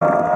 you